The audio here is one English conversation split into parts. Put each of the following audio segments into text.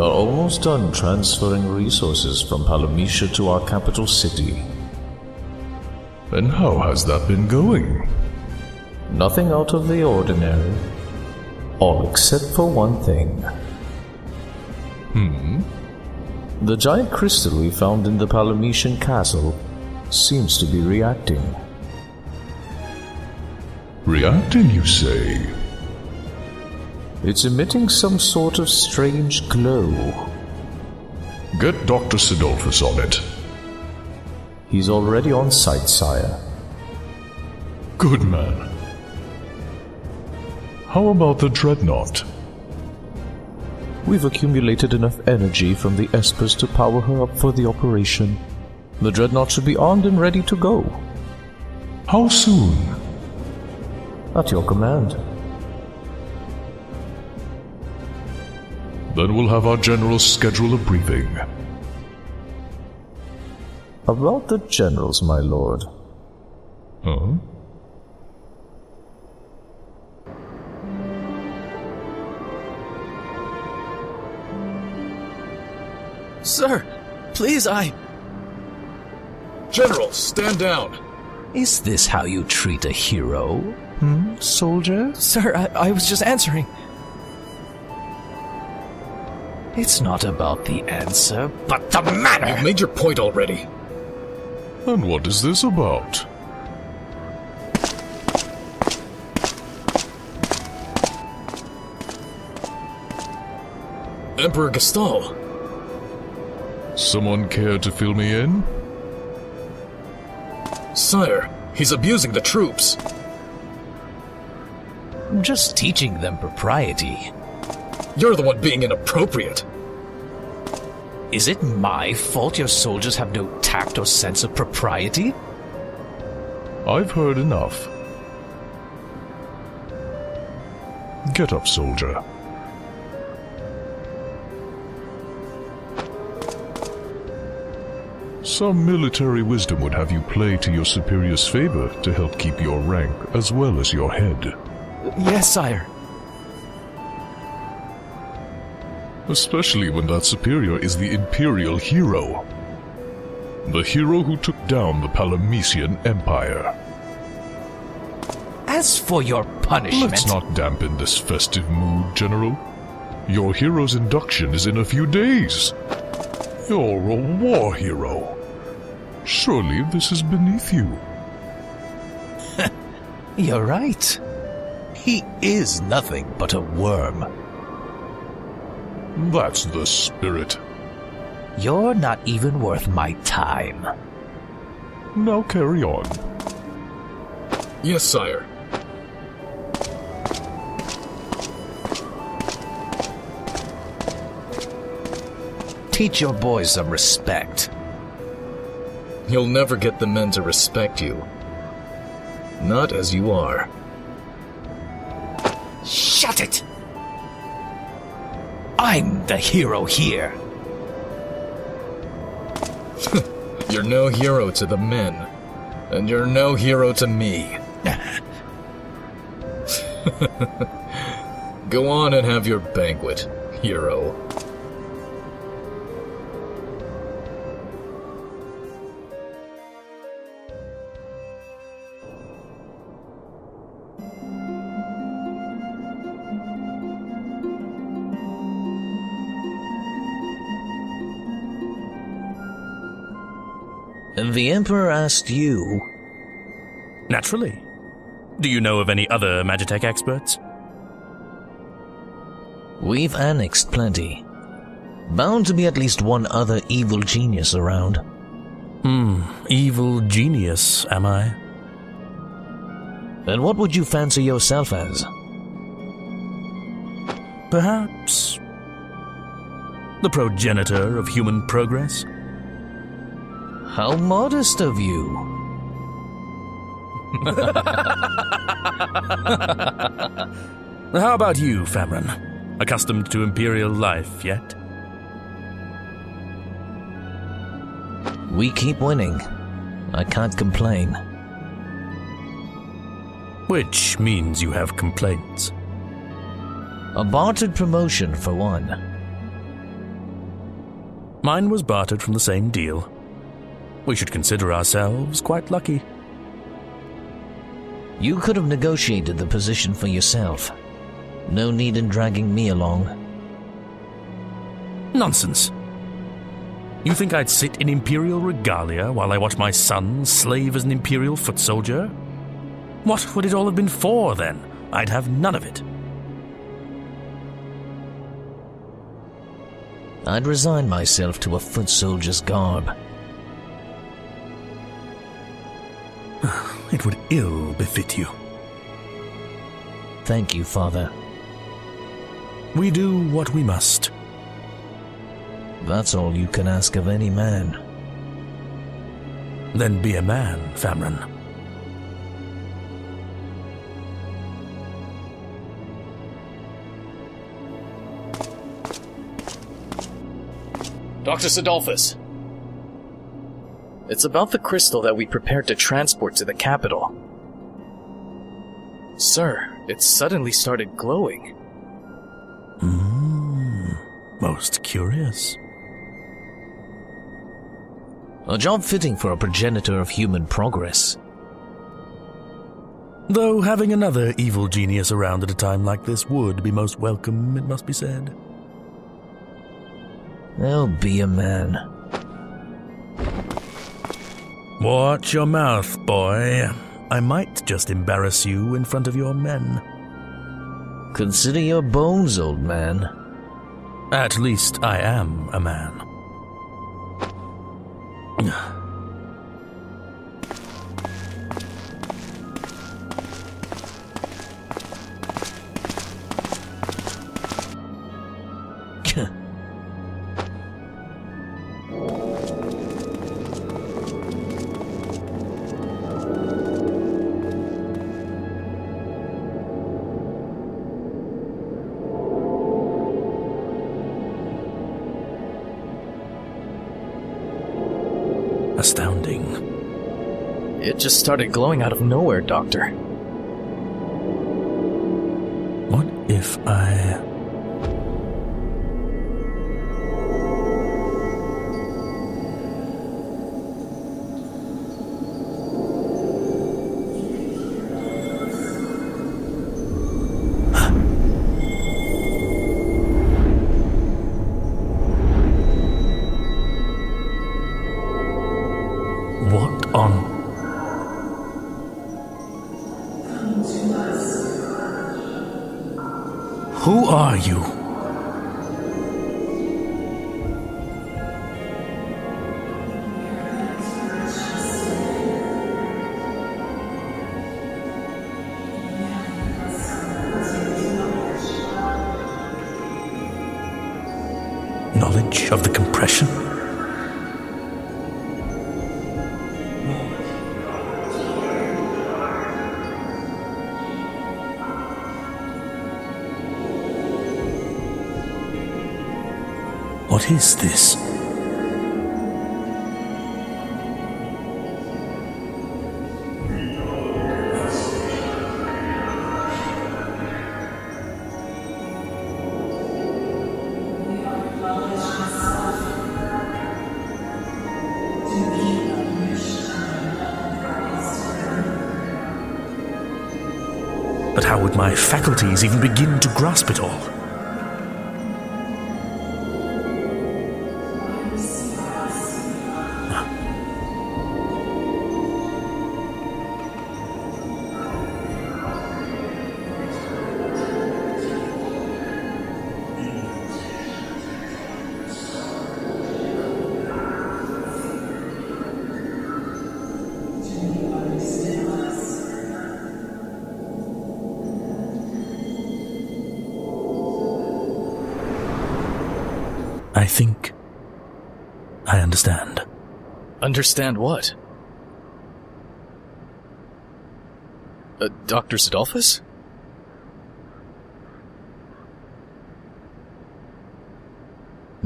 are almost done transferring resources from Palamecia to our capital city. And how has that been going? Nothing out of the ordinary. All except for one thing. Hmm? The giant crystal we found in the Palamecian castle seems to be reacting. Reacting, you say? It's emitting some sort of strange glow. Get Dr. Cidolfus on it. He's already on site, sire. Good man. How about the Dreadnought? We've accumulated enough energy from the Espers to power her up for the operation. The Dreadnought should be armed and ready to go. How soon? At your command. Then we'll have our general schedule a briefing. About the generals, my lord. Huh? Sir, please, I. General, stand down. Is this how you treat a hero? Hmm, soldier? Sir, I, I was just answering. It's not about the answer, but the manner! You've made your point already. And what is this about? Emperor Gestahl. Someone care to fill me in? Sire, he's abusing the troops. I'm just teaching them propriety. You're the one being inappropriate. Is it my fault your soldiers have no tact or sense of propriety? I've heard enough. Get up, soldier. Some military wisdom would have you play to your superior's favor to help keep your rank as well as your head. Yes, sire. Especially when that superior is the Imperial hero. The hero who took down the Palamecian Empire. As for your punishment. Let's not dampen this festive mood, General. Your hero's induction is in a few days. You're a war hero. Surely this is beneath you. You're right. He is nothing but a worm. That's the spirit. You're not even worth my time. Now carry on. Yes, sire. Teach your boys some respect. You'll never get the men to respect you. Not as you are. I'm the hero here. You're no hero to the men, and you're no hero to me. Go on and have your banquet, hero. The Emperor asked you. Naturally. Do you know of any other Magitek experts? We've annexed plenty. Bound to be at least one other evil genius around. Hmm, evil genius, am I? And what would you fancy yourself as? Perhaps. The progenitor of human progress? How modest of you. How about you, Famran? Accustomed to Imperial life yet? We keep winning. I can't complain. Which means you have complaints. A bartered promotion, for one. Mine was bartered from the same deal. We should consider ourselves quite lucky. You could have negotiated the position for yourself. No need in dragging me along. Nonsense. You think I'd sit in Imperial regalia while I watch my son slave as an Imperial foot soldier? What would it all have been for, then? I'd have none of it. I'd resign myself to a foot soldier's garb. It would ill befit you. Thank you, Father. We do what we must. That's all you can ask of any man. Then be a man, Famran. Dr. Cidolfus. It's about the crystal that we prepared to transport to the capital. Sir, it suddenly started glowing. Hmm. Most curious. A job fitting for a progenitor of human progress. Though having another evil genius around at a time like this would be most welcome, it must be said. I'll be a man. Watch your mouth, boy. I might just embarrass you in front of your men. Consider your bones, old man. At least I am a man. Astounding. It just started glowing out of nowhere, Doctor. What if I. Who are you? Knowledge of the compression? What is this? But how would my faculties even begin to grasp it all? Think I understand. Understand what? Uh, Dr. Cidolfus?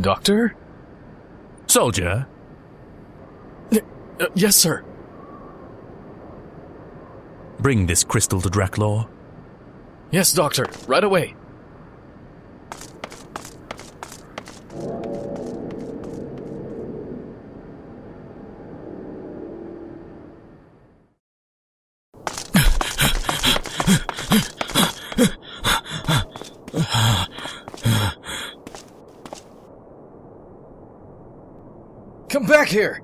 Doctor? Soldier, Uh, yes, sir. bring this crystal to Draklor. Yes, Doctor. Right away. Here!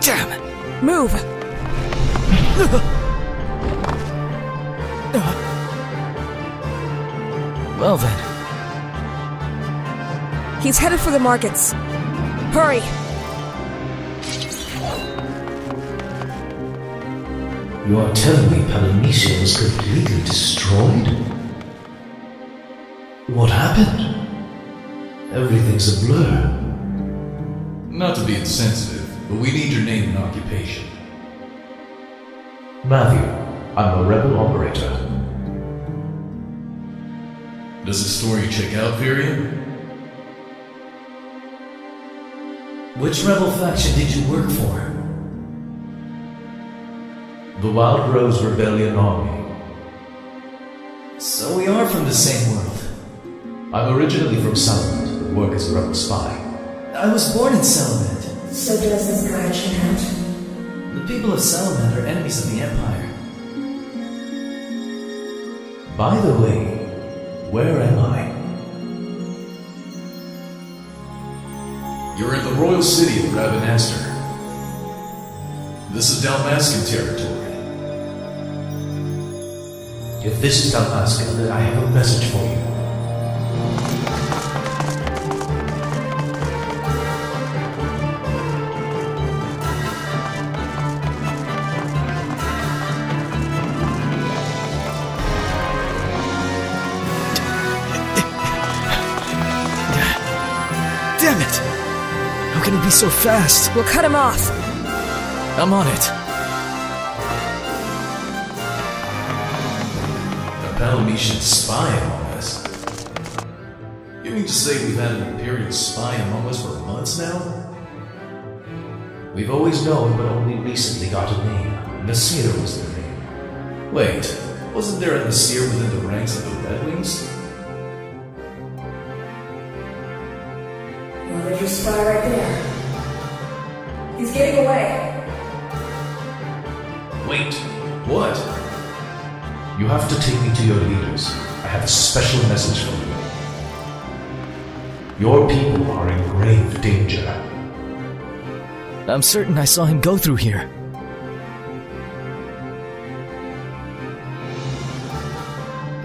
Damn it! Move! Well then, He's headed for the markets. Hurry! You are telling me Palamecia was completely destroyed? What happened? Everything's a blur. Not to be insensitive, but we need your name and occupation. Matthew, I'm a rebel operator. Does the story check out, Virion? Which rebel faction did you work for? The Wild Rose Rebellion Army. So we are from the same world. I'm originally from Salamand, but work as a rebel spy. I was born in Salamand. So does this guy chant? The people of Salamand are enemies of the Empire. By the way, where am I? You're in the royal city of Rabanastre. This is Dalmascan territory. If this is Dalmasca, then I have a message for you. damn it! How can he be so fast? We'll cut him off. I'm on it. A Palamecian spy among us. You mean to say we've had an Imperial spy among us for months now? We've always known, but only recently got a name. Nasir was their name. Wait, wasn't there a Nasir within the ranks of the Red Wings? Well, there's your spy right there. He's getting away. Wait, what? You have to take me to your leaders. I have a special message for you. Your people are in grave danger. I'm certain I saw him go through here.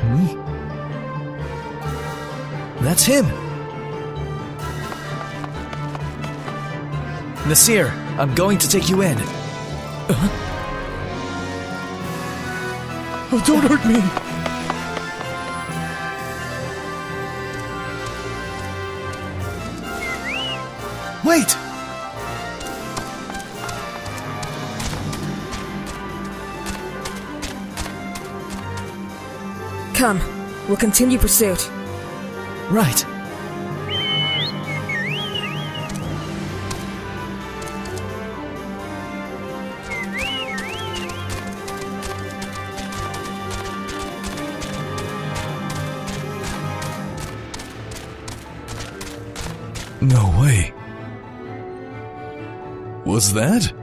Hmm? That's him! Nasir, I'm going to take you in. Uh-huh. Oh, don't hurt me! Wait! Come, we'll continue pursuit. Right. No way. Was that?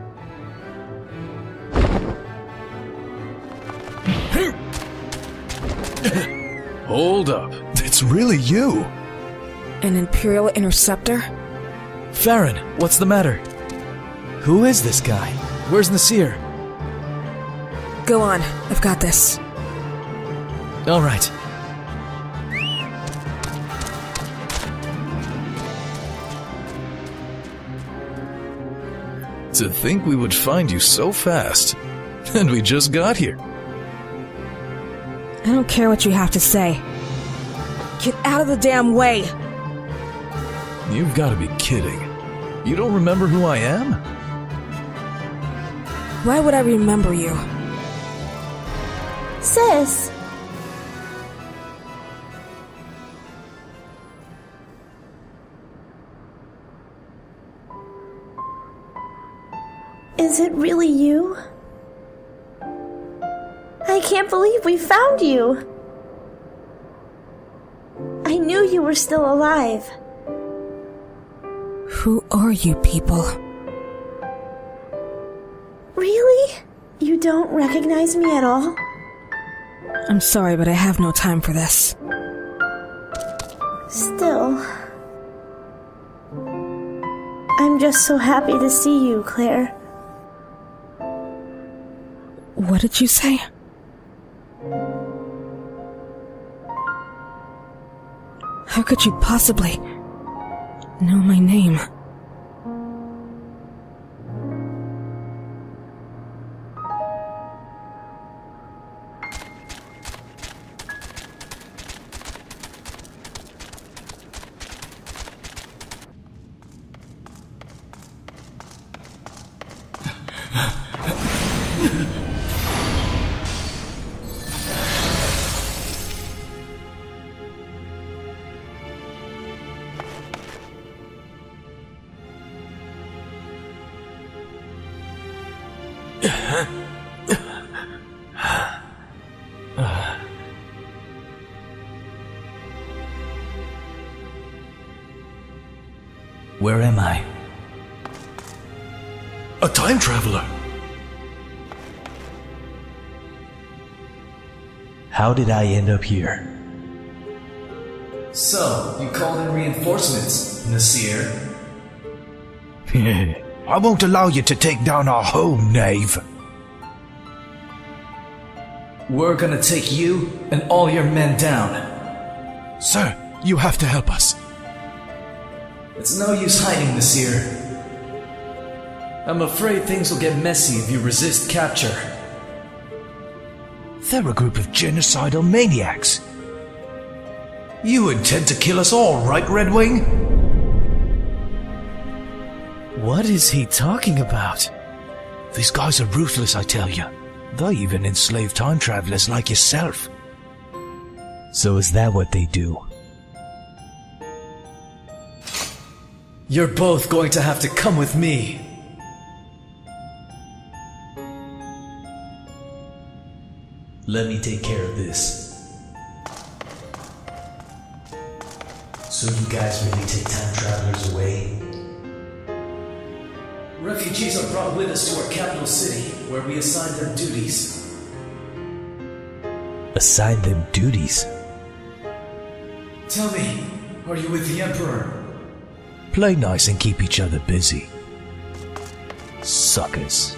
Hold up. It's really you. An Imperial Interceptor? Farron, what's the matter? Who is this guy? Where's Nasir? Go on, I've got this. All right. To think we would find you so fast. And we just got here. I don't care what you have to say. Get out of the damn way! You've got to be kidding. You don't remember who I am? Why would I remember you? Sis! Is it really you? I can't believe we found you! I knew you were still alive. Who are you people? Really? You don't recognize me at all? I'm sorry, but I have no time for this. Still. I'm just so happy to see you, Claire. What did you say? How could you possibly know my name? Time traveler! How did I end up here? So, you called in reinforcements, Nasir? I won't allow you to take down our home, knave. We're gonna take you and all your men down. Sir, you have to help us. It's no use hiding, Nasir. I'm afraid things will get messy if you resist capture. They're a group of genocidal maniacs. You intend to kill us all, right, Redwing? What is he talking about? These guys are ruthless, I tell you. They even enslave time travelers like yourself. So is that what they do? You're both going to have to come with me. Let me take care of this. So you guys really take time travelers away? Refugees are brought with us to our capital city, where we assign them duties. Assign them duties? Tell me, are you with the Emperor? Play nice and keep each other busy. Suckers.